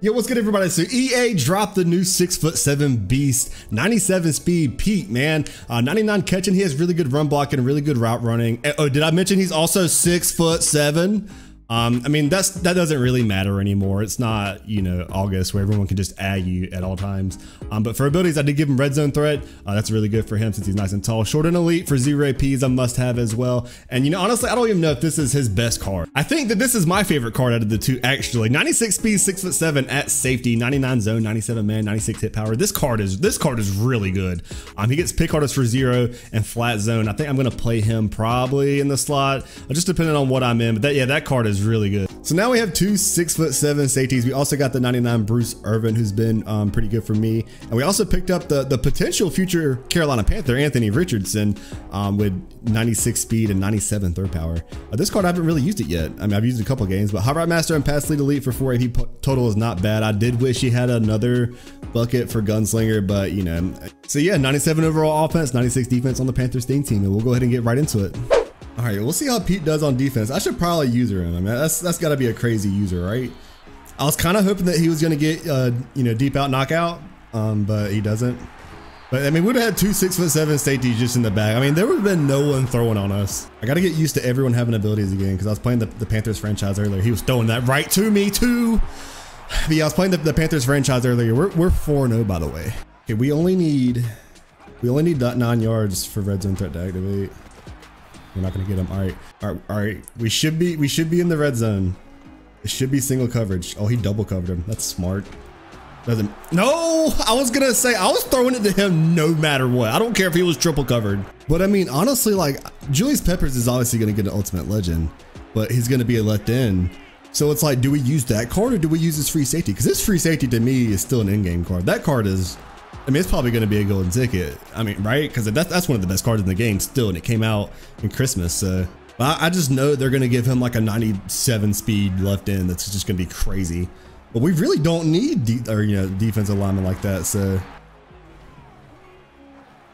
Yo, what's good, everybody? So EA dropped the new six foot seven beast, 97 speed Pete, man. Uh, 99 catching. He has really good run blocking, really good route running. Oh, did I mention he's also six foot seven? Um, I mean, that's that doesn't really matter anymore. It's not, you know, August where everyone can just ag you at all times. Um, but for abilities, I did give him red zone threat. Uh, that's really good for him since he's nice and tall. Short and elite for zero AP is a must have as well. And, you know, honestly, I don't even know if this is his best card. I think that this is my favorite card out of the two, actually. 96 speed, six foot seven at safety, 99 zone, 97 man, 96 hit power. This card is this card is really good. Um, he gets pick artist for zero and flat zone. I think I'm going to play him probably in the slot, just depending on what I'm in. But that, yeah, that card is is really good. So now we have two six foot seven safeties. We also got the 99 Bruce Irvin, who's been um, pretty good for me. And we also picked up the, the potential future Carolina Panther, Anthony Richardson, um, with 96 speed and 97 third power. Uh, this card, I haven't really used it yet. I mean, I've used a couple games, but Hot Route Master and Pass Lead Elite for 4 AP total is not bad. I did wish he had another bucket for Gunslinger, but you know. So yeah, 97 overall offense, 96 defense on the Panthers thing team, and we'll go ahead and get right into it. All right, we'll see how Pete does on defense. I should probably user him. I mean, that's that's got to be a crazy user, right? I was kind of hoping that he was going to get, uh, you know, deep out knockout, um, but he doesn't. But I mean, we'd have had two six foot seven safeties just in the back. I mean, there would have been no one throwing on us. I got to get used to everyone having abilities again because I was playing the, the, Panthers franchise earlier. He was throwing that right to me too. But yeah, I was playing the, the Panthers franchise earlier. We're we're four zero oh, by the way. Okay, we only need we only need nine yards for red zone threat to activate. We're not gonna get him. All right, all right, all right. We should be we should be in the red zone. It should be single coverage. Oh, he double covered him. That's smart. Doesn't. No, I was gonna say I was throwing it to him no matter what. I don't care if he was triple covered. But I mean, honestly, like Julius Peppers is obviously gonna get an ultimate legend, but he's gonna be a let in. So it's like, do we use that card or do we use his free safety? Because this free safety to me is still an in-game card. That card is I mean, it's probably going to be a golden ticket. I mean, right? Because that's, that's one of the best cards in the game still, and it came out in Christmas. So I, I just know they're going to give him like a 97 speed left in. That's just going to be crazy. But we really don't need or you know defensive linemen like that. So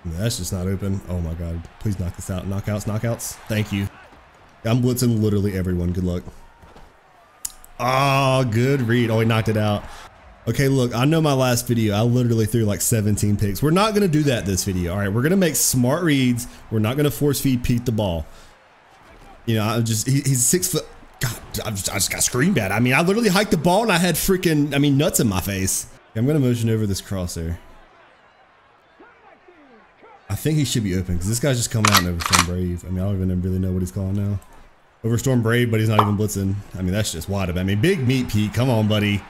that's just not open. Oh my god! Please knock this out. Knockouts, knockouts. Thank you. I'm blitzing literally everyone. Good luck. Oh, good read. Oh, he knocked it out. Okay, look, I know my last video, I literally threw like 17 picks. We're not going to do that this video. All right, we're going to make smart reads. We're not going to force feed Pete the ball. You know, I'm just, he, he's six foot. God, I just, I just got screamed at. I mean, I literally hiked the ball and I had freaking, I mean, nuts in my face. I'm going to motion over this crosshair. I think he should be open because this guy's just coming out and Overstorm Brave. I mean, I don't even really know what he's calling now. Overstorm Brave, but he's not even blitzing. I mean, that's just wide open. I mean, big meat Pete. Come on, buddy.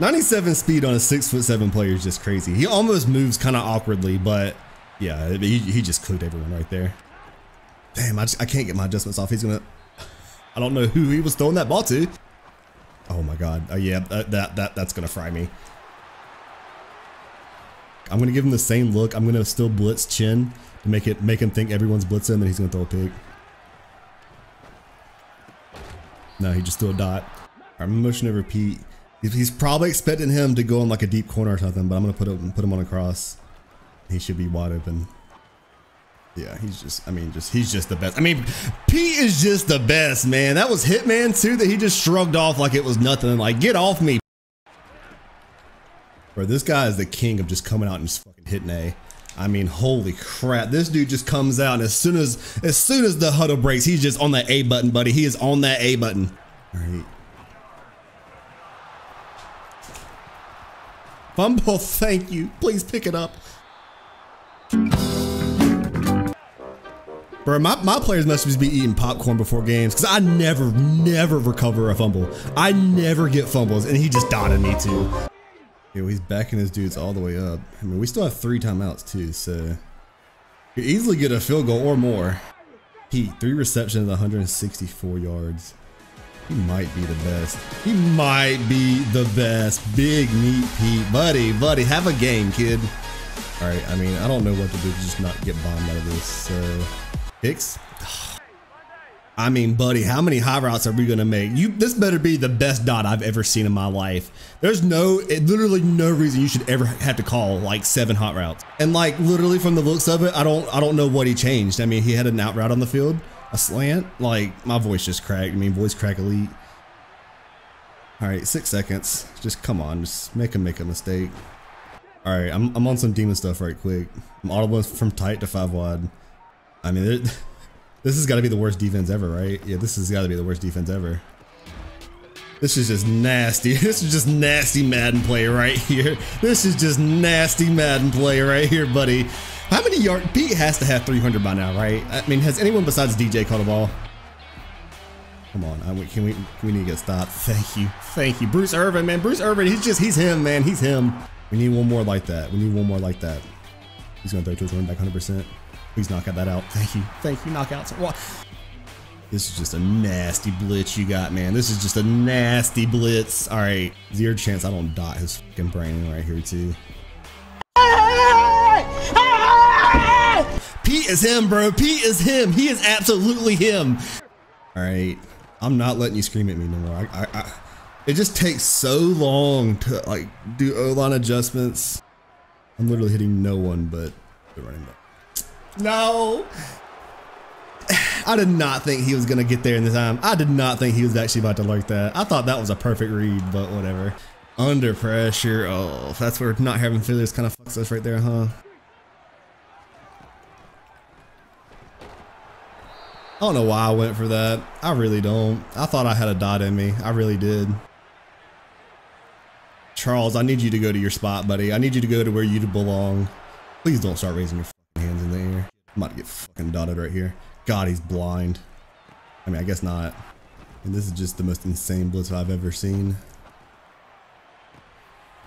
97 speed on a six foot seven player is just crazy. He almost moves kind of awkwardly, but yeah, he, he just cooked everyone right there. Damn, I, just, I can't get my adjustments off. He's gonna, I don't know who he was throwing that ball to. Oh my God. Oh yeah, that, that, that that's gonna fry me. I'm gonna give him the same look. I'm gonna still blitz chin to make it make him think everyone's blitzing, and then he's gonna throw a pick. No, he just threw a dot. I'm motion over Pete. He's probably expecting him to go in like a deep corner or something, but I'm gonna put him put him on a cross. He should be wide open. Yeah, he's just, I mean, just, he's just the best. I mean, Pete is just the best, man. That was Hitman too, that he just shrugged off like it was nothing. Like, get off me. Bro, this guy is the king of just coming out and just fucking hitting A. I mean, holy crap. This dude just comes out and as soon as, as soon as the huddle breaks, he's just on that A button, buddy. He is on that A button. All right. Fumble, thank you. Please pick it up. Bro, my, my players must just be eating popcorn before games because I never, never recover a fumble. I never get fumbles, and he just dotted me too. Yeah, he's backing his dudes all the way up. I mean, we still have three timeouts too, so you easily get a field goal or more. Pete, three receptions, 164 yards. He might be the best. He might be the best. Big meat Pete. Buddy, buddy, have a game, kid. All right, I mean, I don't know what to do to just not get bombed out of this. Uh, so, picks? I mean, buddy, how many high routes are we gonna make? You, this better be the best dot I've ever seen in my life. There's no, literally no reason you should ever have to call like seven hot routes. And like, literally from the looks of it, I don't, I don't know what he changed. I mean, he had an out route on the field a slant, like my voice just cracked. I mean, voice crack elite. All right, six seconds. Just come on, just make him make a mistake. All right, I'm, I'm on some demon stuff right quick. I'm audible from tight to five wide. I mean, this has got to be the worst defense ever, right? Yeah, this has got to be the worst defense ever. This is just nasty. This is just nasty Madden play right here. This is just nasty Madden play right here, buddy. How many yards? Pete has to have 300 by now, right? I mean, has anyone besides DJ caught a ball? Come on, I, can we can we need to get stopped? Thank you, thank you, Bruce Irvin, man. Bruce Irvin, he's just he's him, man. He's him. We need one more like that. We need one more like that. He's gonna throw to his running back 100%. Please knock that out. Thank you, thank you, knockouts. This is just a nasty blitz you got, man. This is just a nasty blitz. All right, zero chance I don't dot his fucking brain right here too. Is him, bro. Pete is him. He is absolutely him. All right, I'm not letting you scream at me no more. I, I, I, it just takes so long to like do O-line adjustments. I'm literally hitting no one but the running back. No. I did not think he was going to get there in the time. I did not think he was actually about to lurk that. I thought that was a perfect read, but whatever. Under pressure. Oh, that's where not having failures kind of fucks us right there, huh? I don't know why I went for that. I really don't. I thought I had a dot in me. I really did. Charles, I need you to go to your spot, buddy. I need you to go to where you belong. Please don't start raising your hands in the air. I'm about to get fucking dotted right here. God, he's blind. I mean, I guess not. And this is just the most insane blitz I've ever seen.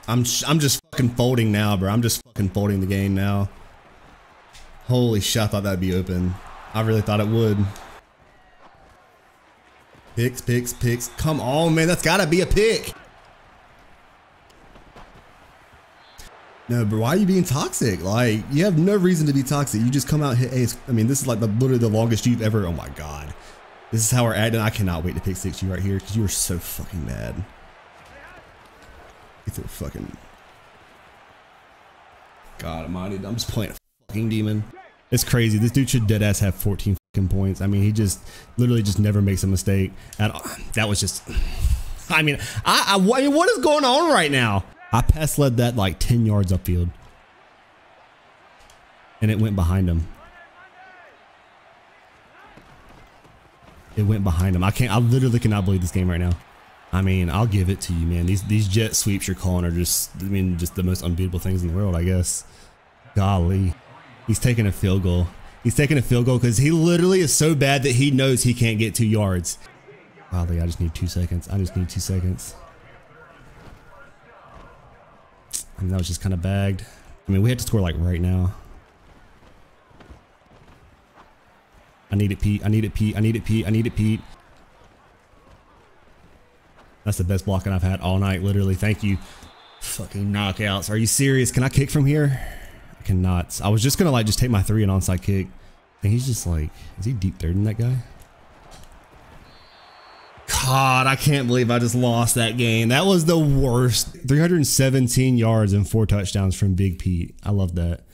I'm I'm just fucking folding now, bro. I'm just fucking folding the game now. Holy shit, I thought that'd be open. I really thought it would. Picks, picks, picks. Come on, man. That's got to be a pick. No, but why are you being toxic? Like, you have no reason to be toxic. You just come out hit ace. I mean, this is like the literally the longest you've ever. Oh my god, this is how we're acting. I cannot wait to pick six you right here because you are so fucking mad. It's a fucking. God almighty, I'm just playing a fucking demon. It's crazy. This dude should dead ass have 14 fucking points. I mean, he just literally just never makes a mistake at all. That was just. I mean, I, I, I mean, what is going on right now? I pass led that like 10 yards upfield. And it went behind him. It went behind him. I can't, I literally cannot believe this game right now. I mean, I'll give it to you, man. These these jet sweeps you're calling are just, I mean, just the most unbeatable things in the world, I guess. Golly. He's taking a field goal. He's taking a field goal because he literally is so bad that he knows he can't get two yards. Golly, I just need two seconds. I just need two seconds. I mean, that was just kind of bagged. I mean, we had to score like right now. I need it, Pete. I need it, Pete. I need it, Pete. I need it, Pete. That's the best blocking I've had all night, literally. Thank you. Fucking knockouts. Are you serious? Can I kick from here? Cannot. I was just to like just take my three and onside kick. And he's just like, is he deep third in that guy? God, I can't believe I just lost that game. That was the worst. 317 yards and four touchdowns from Big Pete. I love that.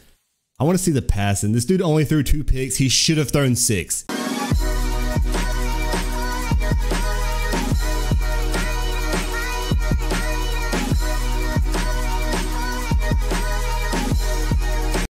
I want to see the passing. This dude only threw two picks. He should have thrown six.